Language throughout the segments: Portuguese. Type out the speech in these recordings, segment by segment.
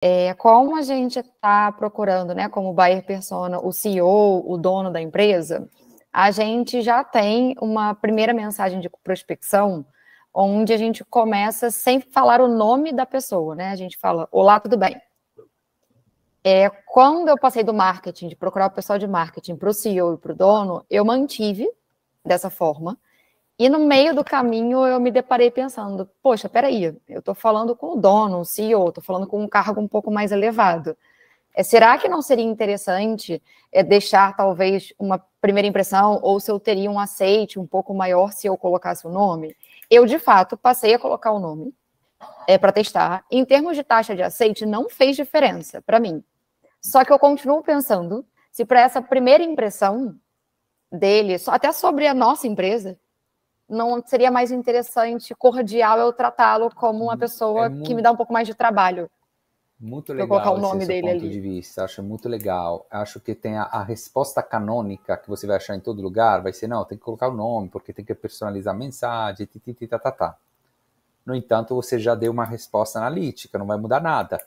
É, como a gente está procurando, né, como buyer persona, o CEO, o dono da empresa, a gente já tem uma primeira mensagem de prospecção onde a gente começa sem falar o nome da pessoa, né? A gente fala, olá, tudo bem? É, quando eu passei do marketing, de procurar o pessoal de marketing para o CEO e para o dono, eu mantive dessa forma. E no meio do caminho eu me deparei pensando, poxa, peraí, eu estou falando com o dono, o CEO, estou falando com um cargo um pouco mais elevado. É, será que não seria interessante é, deixar talvez uma primeira impressão, ou se eu teria um aceite um pouco maior se eu colocasse o nome? Eu, de fato, passei a colocar o nome é, para testar. Em termos de taxa de aceite, não fez diferença para mim. Só que eu continuo pensando se para essa primeira impressão dele, até sobre a nossa empresa, não seria mais interessante, cordial, eu tratá-lo como uma pessoa é muito, que me dá um pouco mais de trabalho. Muito legal colocar o nome dele ponto ali. de vista, acho muito legal. Acho que tem a, a, resposta canônica que você vai achar em todo lugar, vai ser, não, tem que colocar o nome, porque tem que personalizar a mensagem, tititi, tá, tá, tá. No entanto, você já deu uma resposta analítica, não vai mudar nada.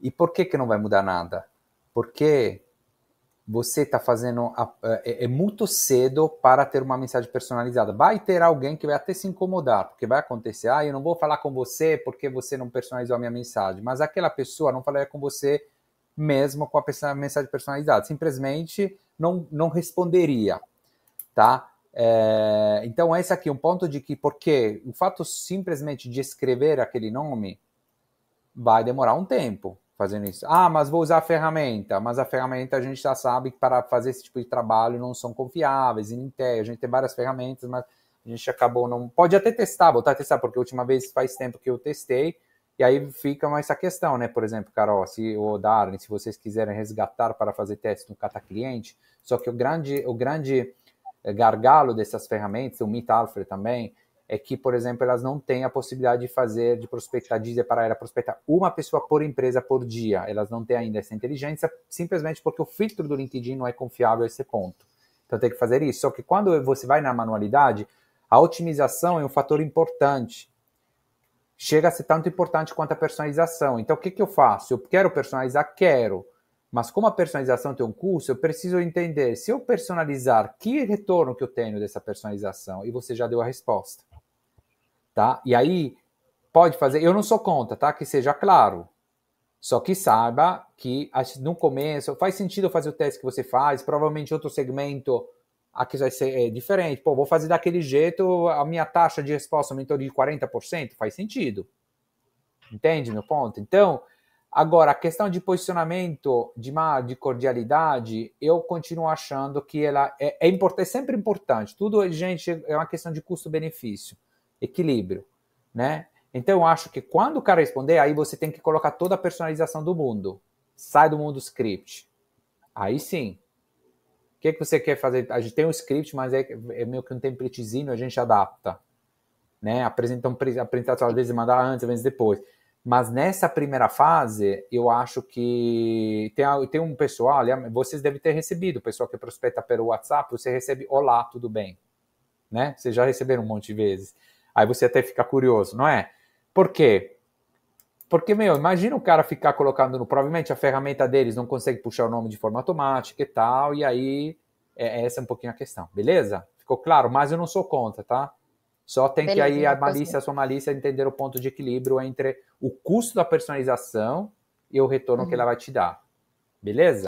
E por que, que não vai mudar nada? Porque você está fazendo. A, é, é, muito cedo para ter uma mensagem personalizada. Vai ter alguém que vai até se incomodar, porque vai acontecer. Ah, eu não vou falar com você porque você não personalizou a minha mensagem. Mas aquela pessoa não falaria com você mesmo com a mensagem personalizada. Simplesmente não, não responderia. Tá? É, então, esse aqui é um ponto de que, porque o fato simplesmente de escrever aquele nome vai demorar um tempo fazendo isso. Ah, mas vou usar a ferramenta. Mas a ferramenta a gente já sabe que para fazer esse tipo de trabalho não são confiáveis, em A gente tem várias ferramentas, mas a gente acabou não. Pode até testar, voltar a testar, porque a última vez faz tempo que eu testei. E aí fica mais essa questão, né? Por exemplo, Carol, se o Darwin, se vocês quiserem resgatar para fazer teste no Cata Cliente, só que o grande, o grande eh, gargalo dessas ferramentas, o Meet Alfred também, é que, por exemplo, elas não têm a possibilidade de fazer, de prospectar, dizer para ela prospectar uma pessoa por empresa por dia. Elas não têm ainda essa inteligência, simplesmente porque o filtro do LinkedIn não é confiável a esse ponto. Então tem que fazer isso. Só que quando você vai na manualidade, a otimização é um fator importante. Chega a ser tanto importante quanto a personalização. Então o que, que eu faço? Eu quero personalizar? Quero. Mas como a personalização tem um custo, eu preciso entender se eu personalizar, que retorno que eu tenho dessa personalização? E você já deu a resposta tá? E aí pode fazer, eu não sou contra, tá? Que seja claro. Só que saiba que no começo faz sentido fazer o teste que você faz, provavelmente outro segmento aqui vai ser é, diferente. Pô, vou fazer daquele jeito, a minha taxa de resposta aumentou de 40%, faz sentido. Entende meu ponto? Então, agora, a questão de posicionamento, de, de cordialidade, eu continuo achando que ela é, é, é sempre importante. Tudo, gente, é uma questão de custo-benefício equilíbrio, né? Então eu acho que quando o cara responder, aí você tem que colocar toda a personalização do mundo. Sai do mundo script. Aí sim. O que, que você quer fazer? A gente tem um script, mas é, é meio que um templatezinho, a gente adapta. Né? Apresenta um, apresentação, às vezes mandar antes, às vezes depois. Mas nessa primeira fase, eu acho que tem, tem um pessoal, vocês devem ter recebido, o pessoal que prospecta pelo WhatsApp, você recebe olá, tudo bem. Né? Vocês já receberam um monte de vezes. Aí você até fica curioso, não é? Por quê? Porque, meu, imagina o cara ficar colocando no. Provavelmente a ferramenta deles não consegue puxar o nome de forma automática e tal, e aí é, essa é um pouquinho a questão, beleza? Ficou claro? Mas eu não sou contra, tá? Só tem beleza, que aí a malícia, a sua malícia, entender o ponto de equilíbrio entre o custo da personalização e o retorno uhum. que ela vai te dar. Beleza?